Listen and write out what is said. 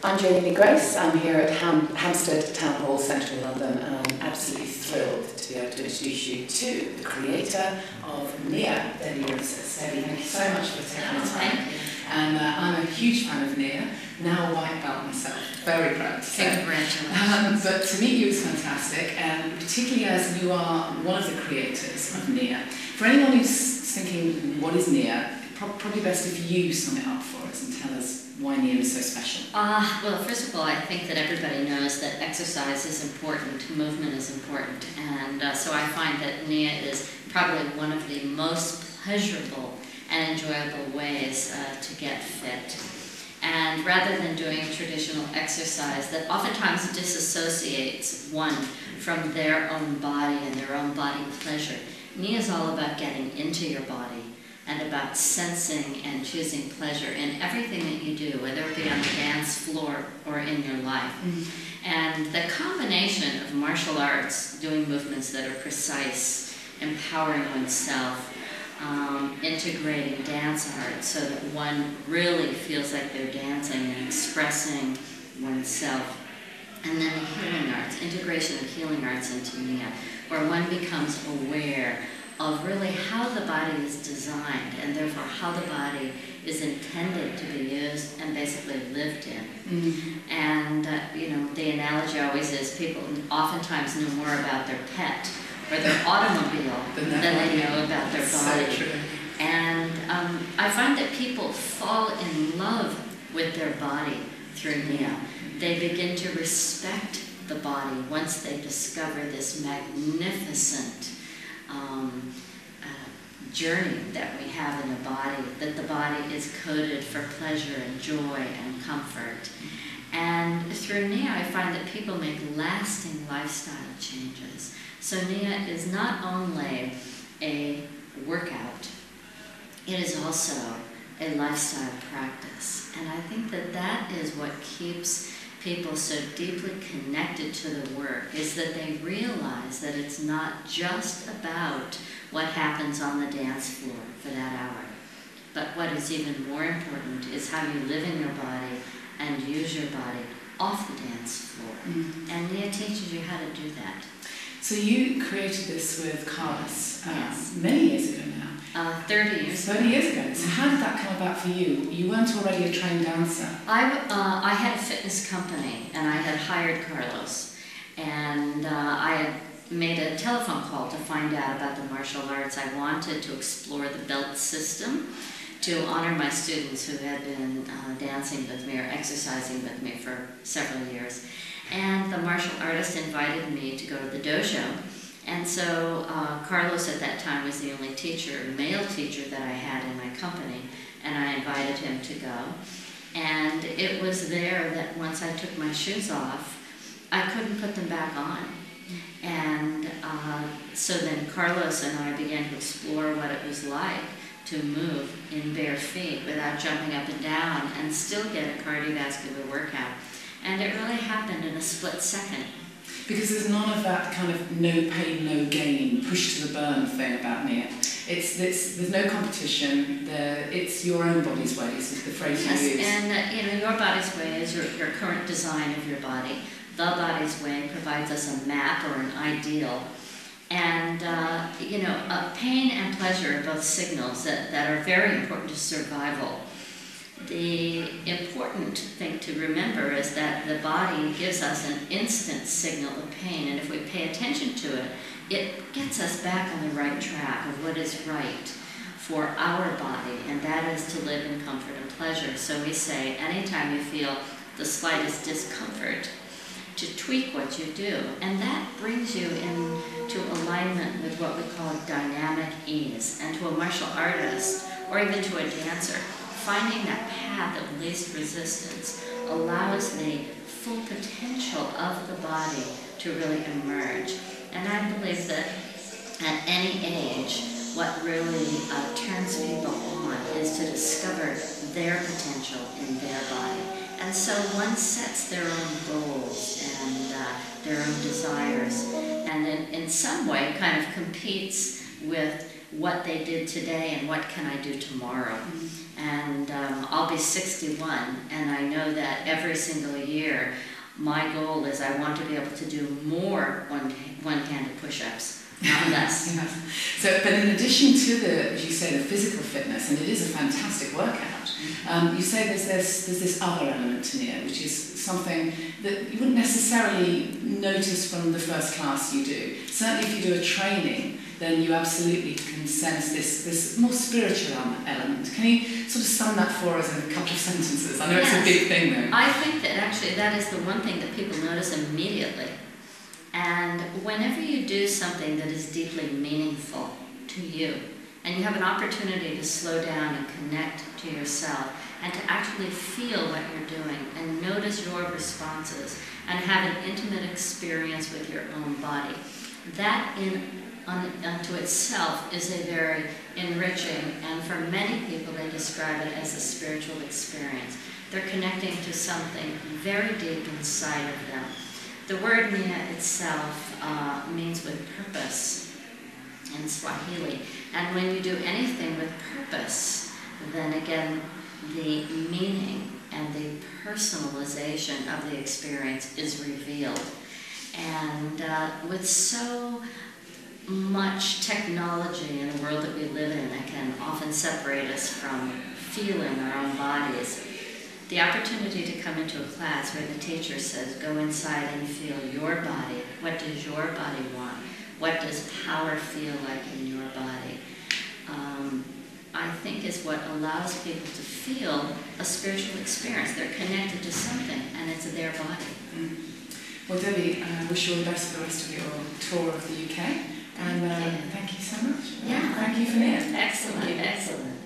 I'm Janey Grace. I'm here at Ham Hampstead Town Hall, central London, and I'm absolutely thrilled to be able to introduce you to the creator of Nia, Debbie Rosas. Debbie, thank you so much for taking the time. And uh, I'm a huge fan of Nia, now a white belt myself. Very proud say. Congratulations. Um, but to meet you is fantastic, and particularly as you are one of the creators of Nia. For anyone who's thinking, what is Nia? Probably best if you sum it up for us and tell us why Nia is so special? Uh, well, first of all, I think that everybody knows that exercise is important, movement is important, and uh, so I find that Nia is probably one of the most pleasurable and enjoyable ways uh, to get fit. And rather than doing traditional exercise that oftentimes disassociates one from their own body and their own body pleasure, Nia is all about getting into your body and about sensing and choosing pleasure in everything that you do, whether it be on the dance floor or in your life. Mm-hmm. And the combination of martial arts, doing movements that are precise, empowering oneself, um, integrating dance art so that one really feels like they're dancing and expressing oneself. And then the healing arts, integration of healing arts into Nia, where one becomes aware of really how the body is designed and therefore how the body is intended to be used and basically lived in. Mm-hmm. And, uh, you know, the analogy always is people oftentimes know more about their pet or their automobile than they know about their body. So and um, I find that people fall in love with their body through Nia. They begin to respect the body once they discover this magnificent um, uh, journey that we have in the body, that the body is coded for pleasure and joy and comfort. And through Nia, I find that people make lasting lifestyle changes. So Nia is not only a workout, it is also a lifestyle practice. And I think that that is what keeps people so deeply connected to the work is that they realize that it's not just about what happens on the dance floor for that hour, but what is even more important is how you live in your body and use your body off the dance floor. Mm-hmm. And Nia teaches you how to do that. So you created this with Carlos uh, yes. many years ago now. Uh, 30 years 30 years ago. So how did that come about for you? You weren't already a trained dancer. I, uh, I had a fitness company and I had hired Carlos. And uh, I had made a telephone call to find out about the martial arts. I wanted to explore the belt system to honor my students who had been uh, dancing with me or exercising with me for several years. And the martial artist invited me to go to the dojo and so uh, Carlos at that time was the only teacher, male teacher that I had in my company, and I invited him to go. And it was there that once I took my shoes off, I couldn't put them back on. And uh, so then Carlos and I began to explore what it was like to move in bare feet without jumping up and down and still get a cardiovascular workout. And it really happened in a split second. Because there's none of that kind of no pain, no gain, push to the burn thing about Nia. It's, it's there's no competition. There, it's your own body's way. Is the phrase yes, you use. and uh, you know your body's way is your, your current design of your body. The body's way provides us a map or an ideal. And, uh, you know, uh, pain and pleasure are both signals that, that are very important to survival the important thing to remember is that the body gives us an instant signal of pain, and if we pay attention to it, it gets us back on the right track of what is right for our body, and that is to live in comfort and pleasure. So we say, anytime you feel the slightest discomfort, to tweak what you do. And that brings you into alignment with what we call dynamic ease. And to a martial artist, or even to a dancer, finding that path of least resistance allows the full potential of the body to really emerge. And I believe that at any age, what really uh, turns people on is to discover their potential in their body. And so one sets their own goals and uh, their own desires, and in, in some way kind of competes with what they did today and what can I do tomorrow. Mm-hmm. And um, I'll be 61, and I know that every single year, my goal is I want to be able to do more one, one-handed push-ups, not less. Yes. So, but in addition to the, as you say, the physical fitness, and it is a fantastic workout, um, you say there's this, there's this other element to Nia, which is something that you wouldn't necessarily notice from the first class you do. Certainly if you do a training, then you absolutely can sense this, this more spiritual element. Can you sort of sum that for us in a couple of sentences? I know Yes. it's a big thing though. I think that actually that is the one thing that people notice immediately. And whenever you do something that is deeply meaningful to you, and you have an opportunity to slow down and connect to yourself, and to actually feel what you're doing, and notice your responses, and have an intimate experience with your own body, that in unto itself is a very enriching, and for many people, they describe it as a spiritual experience. They're connecting to something very deep inside of them. The word Nia itself uh, means with purpose in Swahili. And when you do anything with purpose, then again, the meaning and the personalization of the experience is revealed. And uh, with so much technology in the world that we live in that can often separate us from feeling our own bodies, the opportunity to come into a class where the teacher says, go inside and feel your body. What does your body want? What does power feel like in your body? Um, I think is what allows people to feel a spiritual experience. They're connected to something, and it's their body. Mm. Well, Debbie, I uh, wish you all the best for the rest of your tour of the UK. And uh, Thank you. so much. Yeah. Thank you for Nia. Excellent, excellent.